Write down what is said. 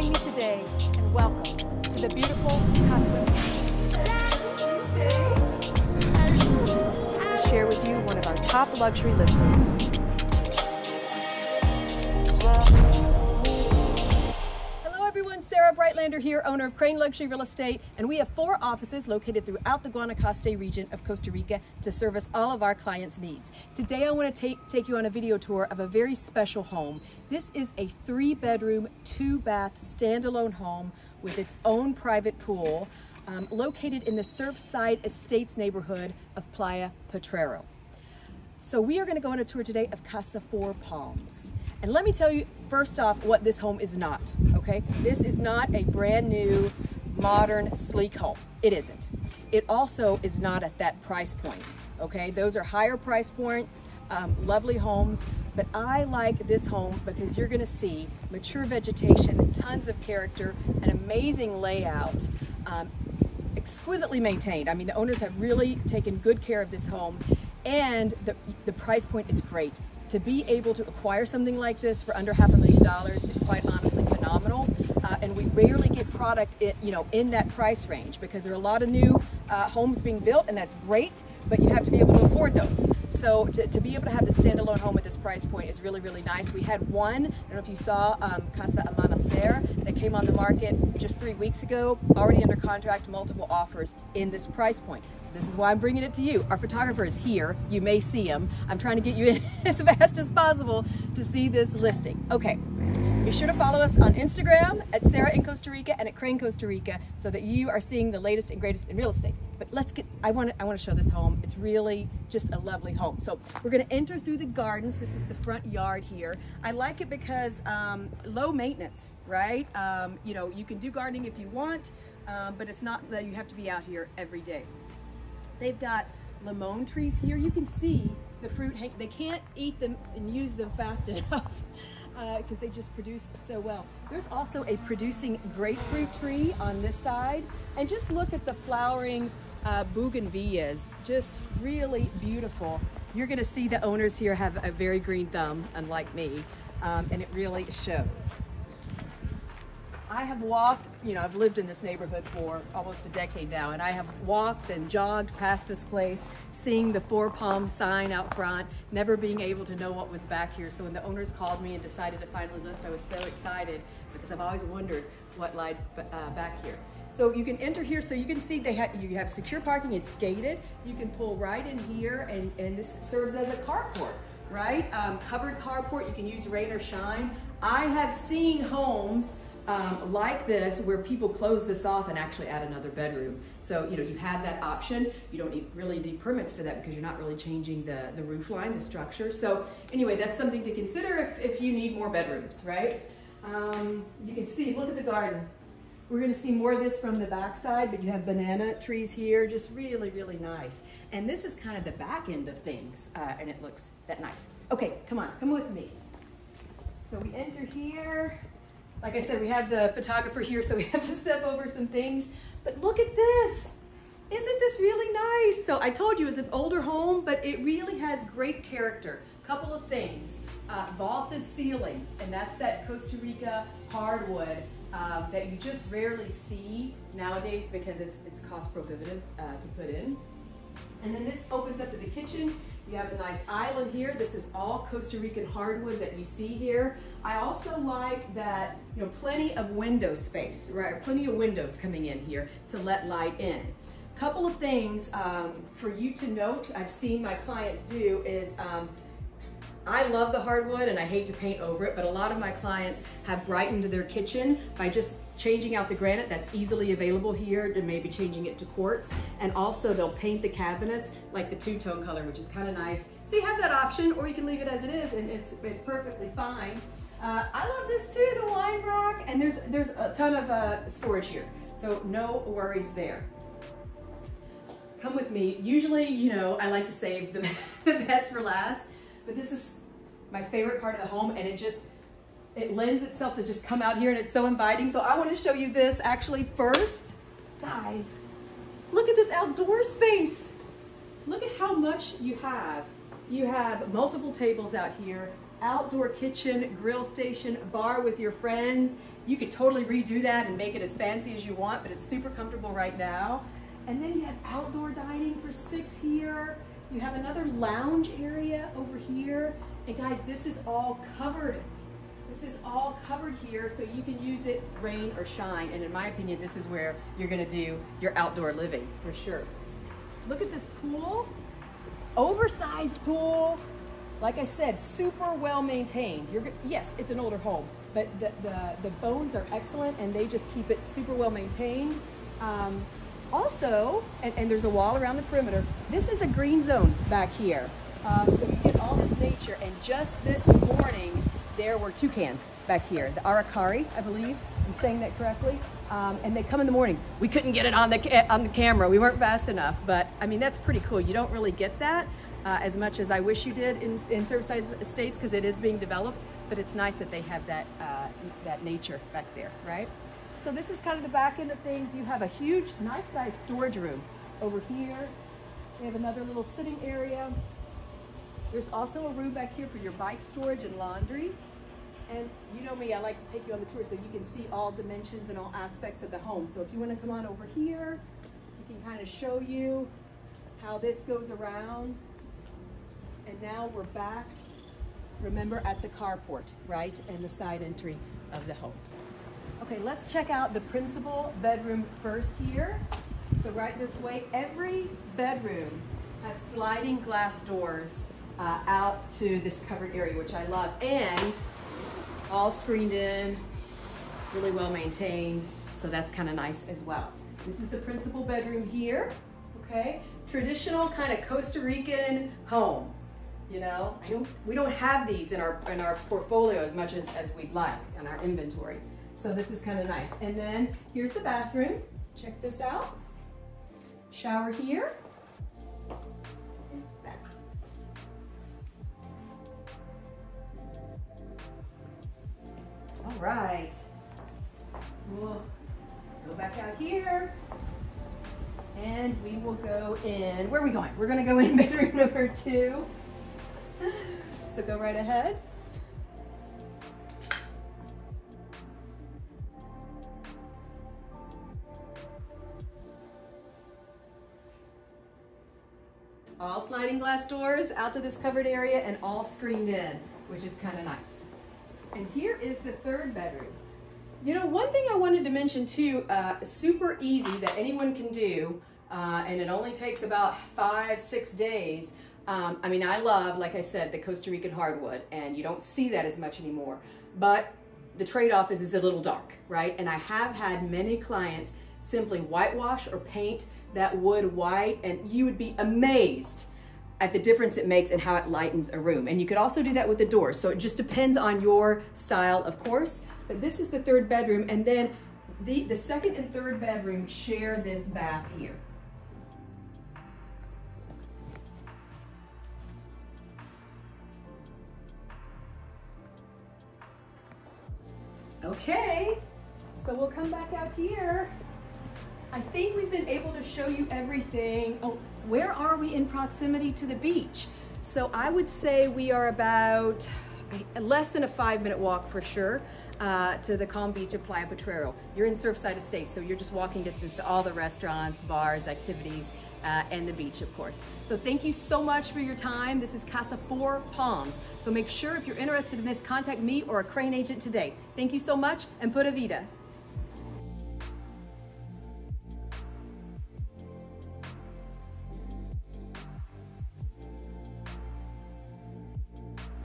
Join me today and welcome to the beautiful Casa to share with you one of our top luxury listings. Sarah Brightlander here, owner of Krain Luxury Real Estate, and we have four offices located throughout the Guanacaste region of Costa Rica to service all of our clients' needs. Today I want to take, take you on a video tour of a very special home. This is a three bedroom, two bath, standalone home with its own private pool um, located in the Surfside Estates neighborhood of Playa Potrero. So we are going to go on a tour today of Casa Four Palms. And let me tell you first off what this home is not, okay? This is not a brand new, modern, sleek home. It isn't. It also is not at that price point, okay? Those are higher price points, um, lovely homes, but I like this home because you're gonna see mature vegetation, tons of character, an amazing layout, um, exquisitely maintained. I mean, the owners have really taken good care of this home and the, the price point is great to be able to acquire something like this for under half a million dollars is quite honestly phenomenal. Uh, and we rarely get product in, you know, in that price range because there are a lot of new uh, homes being built and that's great, but you have to be able to afford those. So to, to be able to have the standalone home at this price point is really, really nice. We had one, I don't know if you saw, um, Casa Amanecer, that came on the market just three weeks ago, already under contract, multiple offers in this price point. So this is why I'm bringing it to you. Our photographer is here. You may see him. I'm trying to get you in as fast as possible to see this listing. Okay. Be sure to follow us on Instagram at Sarah in Costa Rica and at Krain Costa Rica so that you are seeing the latest and greatest in real estate. But let's get, I want to, I want to show this home. It's really just a lovely home. So we're going to enter through the gardens. This is the front yard here. I like it because um, low maintenance, right? Um, you know, you can do gardening if you want, um, but it's not that you have to be out here every day. They've got lemon trees here. You can see the fruit, they can't eat them and use them fast enough because uh, they just produce so well. There's also a producing grapefruit tree on this side. And just look at the flowering uh, bougainvilleas, just really beautiful. You're gonna see the owners here have a very green thumb, unlike me, um, and it really shows. I have walked, you know, I've lived in this neighborhood for almost a decade now, and I have walked and jogged past this place, seeing the Four Palms sign out front, never being able to know what was back here. So when the owners called me and decided to finally list, I was so excited because I've always wondered what lied uh, back here. So you can enter here, so you can see they have you have secure parking, it's gated. You can pull right in here, and, and this serves as a carport, right? Um, covered carport, you can use rain or shine. I have seen homes um, like this where people close this off and actually add another bedroom. So, you know, you have that option. You don't need, really need permits for that because you're not really changing the, the roof line, the structure. So anyway, that's something to consider if, if you need more bedrooms, right? Um, you can see, look at the garden. We're gonna see more of this from the backside, but you have banana trees here, just really, really nice. And this is kind of the back end of things, uh, and it looks that nice. Okay, come on, come with me. So we enter here, like I said, we have the photographer here, so we have to step over some things. But look at this. Isn't this really nice? So I told you it's an older home, but it really has great character. Couple of things. Uh, vaulted ceilings, and that's that Costa Rica hardwood uh, that you just rarely see nowadays because it's, it's cost prohibitive uh, to put in. And then this opens up to the kitchen. You have a nice island here. This is all Costa Rican hardwood that you see here. I also like that, you know, plenty of window space, right? Plenty of windows coming in here to let light in. Couple of things um, for you to note, I've seen my clients do is um, I love the hardwood and I hate to paint over it, but a lot of my clients have brightened their kitchen by just changing out the granite that's easily available here to maybe changing it to quartz. And also they'll paint the cabinets like the two-tone color, which is kind of nice. So you have that option or you can leave it as it is and it's, it's perfectly fine. Uh, I love this too, the wine rack, and there's, there's a ton of uh, storage here. So no worries there come with me. Usually, you know, I like to save the, the best for last, but this is my favorite part of the home and it just, it lends itself to just come out here and it's so inviting. So I want to show you this actually first. Guys, look at this outdoor space. Look at how much you have. You have multiple tables out here, outdoor kitchen, grill station, bar with your friends. You could totally redo that and make it as fancy as you want, but it's super comfortable right now. And then you have outdoor dining for six here. You have another lounge area over here. And guys, this is all covered. This is all covered here so you can use it rain or shine. And in my opinion, this is where you're gonna do your outdoor living for sure. Look at this pool. Oversized pool. Like I said, super well maintained. You're yes, it's an older home, but the, the, the bones are excellent and they just keep it super well maintained. Um, also, and, and, there's a wall around the perimeter, this is a green zone back here. Um, so you get all this nature. And just this morning, there were toucans back here, the aracari, I believe. I'm saying that correctly. Um, and they come in the mornings. We couldn't get it on the on the camera. We weren't fast enough, but I mean that's pretty cool. You don't really get that uh, as much as I wish you did in, in Surfside Estates because it is being developed. But it's nice that they have that uh, that nature back there, right? So this is kind of the back end of things. You have a huge, nice sized storage room over here. We have another little sitting area. There's also a room back here for your bike storage and laundry. And you know me, I like to take you on the tour so you can see all dimensions and all aspects of the home. So if you want to come on over here, we can kind of show you how this goes around. And now we're back, remember, at the carport, right? And the side entry of the home. Okay, let's check out the principal bedroom first here. So right this way, every bedroom has sliding glass doors uh, out to this covered area, which I love. And all screened in, really well maintained. So that's kind of nice as well. This is the principal bedroom here, okay? Traditional kind of Costa Rican home. You know, I don't, we don't have these in our, in our portfolio as much as, as we'd like in our inventory. So this is kind of nice. And then here's the bathroom. Check this out. Shower here. Right. So we'll go back out here and we will go in, where are we going? We're gonna go in bedroom number two. So go right ahead. All sliding glass doors out to this covered area and all screened in, which is kind of nice. And here is the third bedroom. You know, one thing I wanted to mention too, uh, super easy that anyone can do, uh, and it only takes about five, six days. Um, I mean, I love, like I said, the Costa Rican hardwood, and you don't see that as much anymore. But the trade-off is, it's a little dark, right? And I have had many clients simply whitewash or paint that wood white, and you would be amazed at the difference it makes and how it lightens a room. And you could also do that with the doors. So it just depends on your style, of course. But this is the third bedroom. And then the, the second and third bedroom share this bath here. Okay, so we'll come back out here. I think we've been able to show you everything. Oh, where are we in proximity to the beach? So I would say we are about less than a five minute walk for sure uh, to the Calm Beach of Playa Potrero. You're in Surfside Estate, so you're just walking distance to all the restaurants, bars, activities, uh, and the beach, of course. So thank you so much for your time. This is Casa Four Palms. So make sure if you're interested in this, contact me or a Krain agent today. Thank you so much and pura vida.